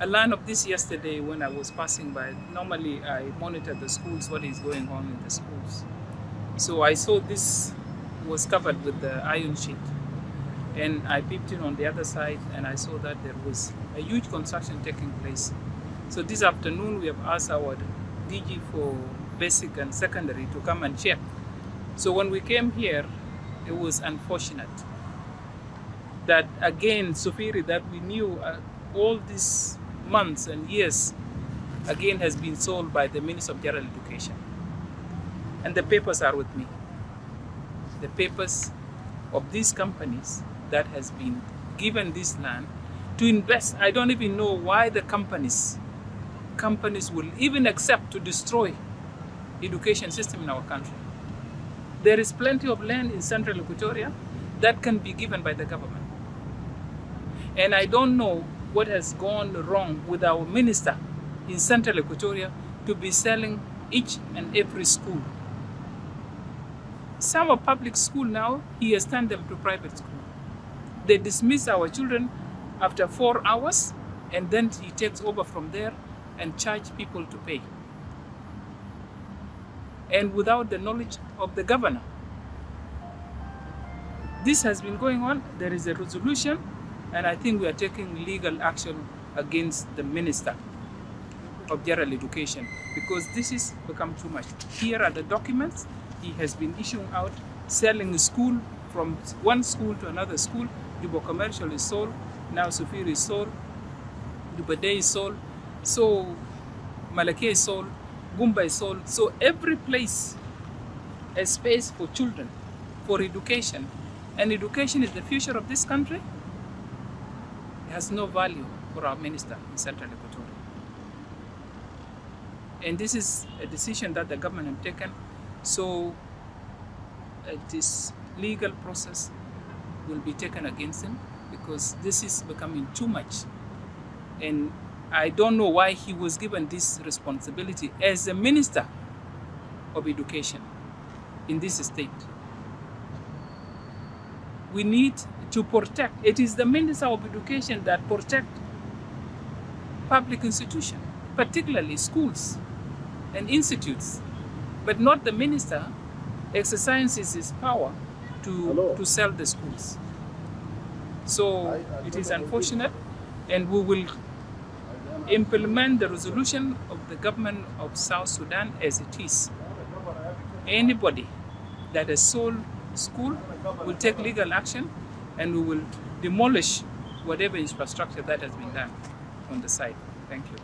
I learned of this yesterday when I was passing by. Normally, I monitor the schools, what is going on in the schools. So I saw this was covered with the iron sheet. And I peeped in on the other side and I saw that there was a huge construction taking place. So this afternoon, we have asked our DG for basic and secondary to come and check. So when we came here, it was unfortunate that again, Sufiri, that we knew uh, all these months and years, again has been sold by the Minister of General Education. And the papers are with me. The papers of these companies that has been given this land to invest. I don't even know why the companies companies will even accept to destroy education system in our country. There is plenty of land in central Equatoria that can be given by the government. And I don't know what has gone wrong with our minister in central Equatoria to be selling each and every school. Some are public school now, he has turned them to private school. They dismiss our children after four hours and then he takes over from there and charge people to pay. And without the knowledge of the governor. This has been going on. There is a resolution, and I think we are taking legal action against the minister of general education because this has become too much. Here are the documents he has been issuing out, selling school from one school to another school. Juba Commercial is sold, now Sufiri is sold, Juba Day is sold, so Malakia is sold, Gumba is sold. So every place a space for children, for education, and education is the future of this country, has no value for our minister in Central Equatoria. And this is a decision that the government have taken. So uh, this legal process will be taken against him because this is becoming too much. And I don't know why he was given this responsibility as a Minister of Education in this state. We need to protect, it is the Minister of Education that protect public institutions, particularly schools and institutes, but not the Minister exercises his power to, to sell the schools. So it is unfortunate and we will implement the resolution of the government of South Sudan as it is. Anybody that has sold school will take legal action and we will demolish whatever infrastructure that has been done on the site. Thank you.